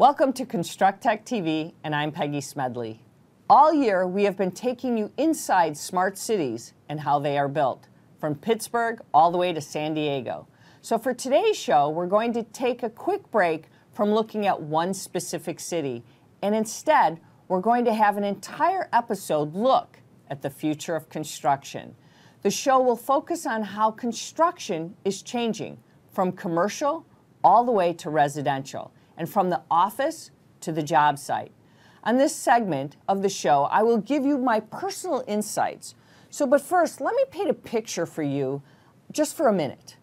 Welcome to Constructech TV, and I'm Peggy Smedley. All year, we have been taking you inside smart cities and how they are built, from Pittsburgh all the way to San Diego. So, for today's show, we're going to take a quick break from looking at one specific city, and instead, we're going to have an entire episode look at the future of construction. The show will focus on how construction is changing from commercial all the way to residential and from the office to the job site. On this segment of the show, I will give you my personal insights. So, but first, let me paint a picture for you just for a minute.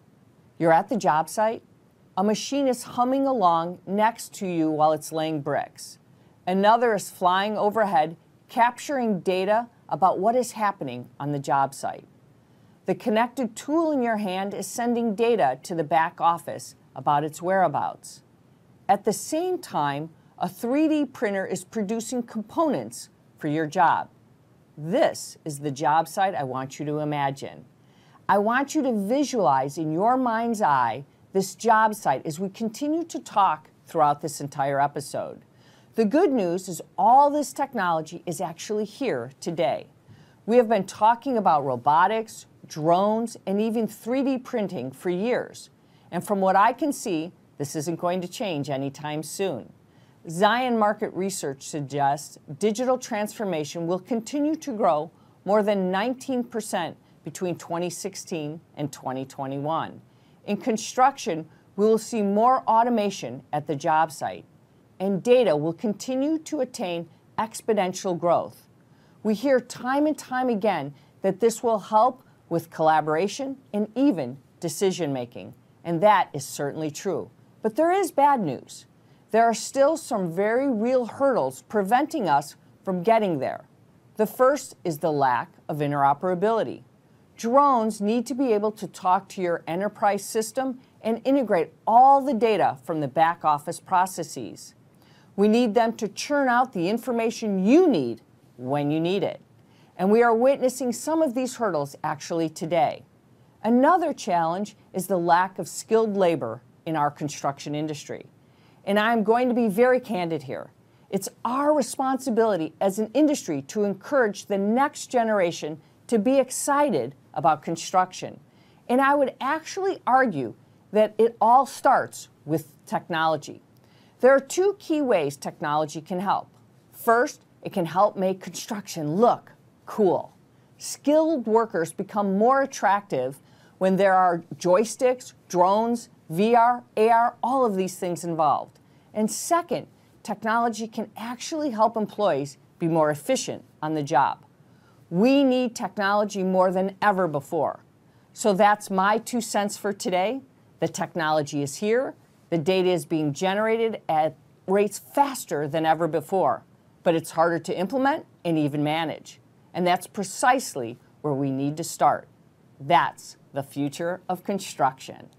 You're at the job site, a machine is humming along next to you while it's laying bricks. Another is flying overhead, capturing data about what is happening on the job site. The connected tool in your hand is sending data to the back office about its whereabouts. At the same time, a 3D printer is producing components for your job. This is the job site I want you to imagine. I want you to visualize in your mind's eye this job site as we continue to talk throughout this entire episode. The good news is all this technology is actually here today. We have been talking about robotics, drones, and even 3D printing for years. And from what I can see, this isn't going to change anytime soon. Zion Market Research suggests digital transformation will continue to grow more than 19% between 2016 and 2021. In construction, we will see more automation at the job site, and data will continue to attain exponential growth. We hear time and time again that this will help with collaboration and even decision making, and that is certainly true. But there is bad news. There are still some very real hurdles preventing us from getting there. The first is the lack of interoperability. Drones need to be able to talk to your enterprise system and integrate all the data from the back office processes. We need them to churn out the information you need when you need it. And we are witnessing some of these hurdles actually today. Another challenge is the lack of skilled labor in our construction industry. And I'm going to be very candid here. It's our responsibility as an industry to encourage the next generation to be excited about construction. And I would actually argue that it all starts with technology. There are two key ways technology can help. First, it can help make construction look cool. Skilled workers become more attractive when there are joysticks, drones, VR, AR, all of these things involved. And second, technology can actually help employees be more efficient on the job. We need technology more than ever before. So that's my two cents for today. The technology is here, the data is being generated at rates faster than ever before, but it's harder to implement and even manage. And that's precisely where we need to start. That's the future of construction.